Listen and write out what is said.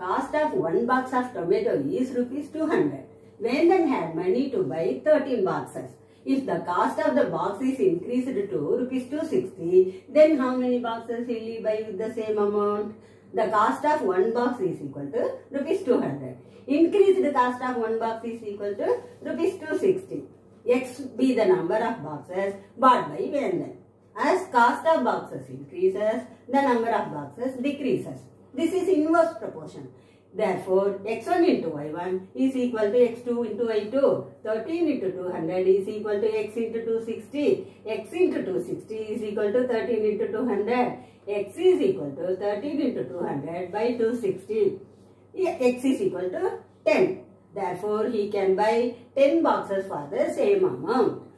cost of one box of tomato is rupees 200. Vendan had money to buy 13 boxes. If the cost of the box is increased to rupees 260, then how many boxes will he buy with the same amount? The cost of one box is equal to rupees 200. Increased cost of one box is equal to rupees 260. X be the number of boxes bought by Vendan. As cost of boxes increases, the number of boxes decreases. This is inverse proportion. Therefore, x1 into y1 is equal to x2 into y2. 13 into 200 is equal to x into 260. x into 260 is equal to 13 into 200. x is equal to 13 into 200 by 260. x is equal to 10. Therefore, he can buy 10 boxes for the same amount.